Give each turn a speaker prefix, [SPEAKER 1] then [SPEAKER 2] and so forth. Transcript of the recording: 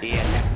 [SPEAKER 1] see you next